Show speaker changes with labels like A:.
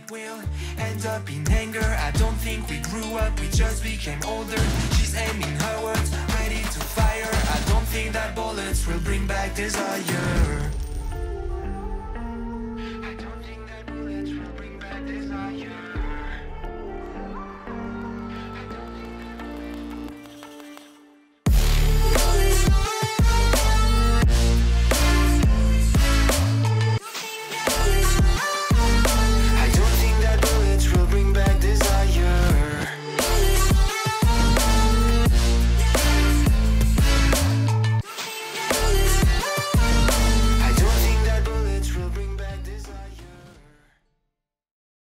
A: it will end up in anger. I don't think we grew up, we just became older. She's aiming her words, ready to fire. I don't think that bullets will bring back desire.